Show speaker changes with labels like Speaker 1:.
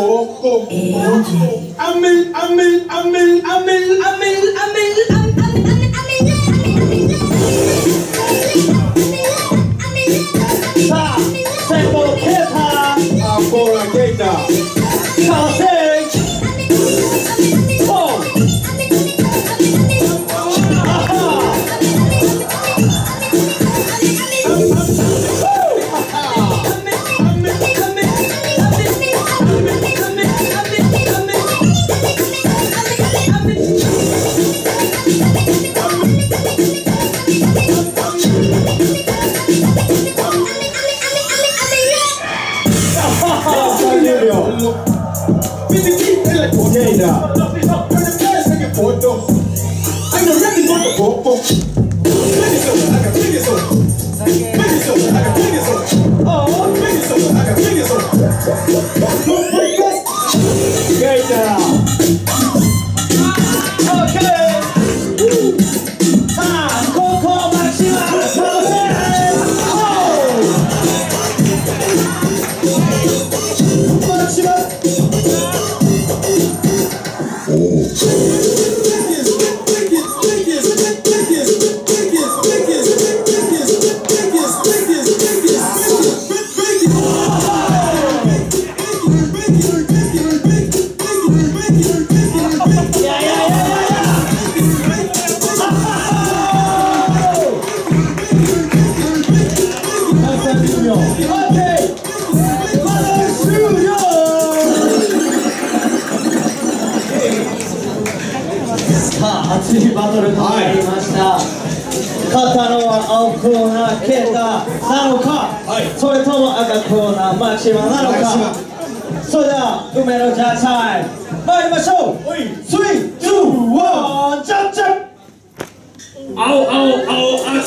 Speaker 1: àkókò. Àmín àmín àmín àmín àmín àmín. Genda. I'm already not a さあ熱いバトルとなりました、勝ったのは青コーナーケータなのか、それとも赤コーナーマキシマなのか。それでは梅のジャータイム。参りましょう。3、2、1ジャンジャン青青青赤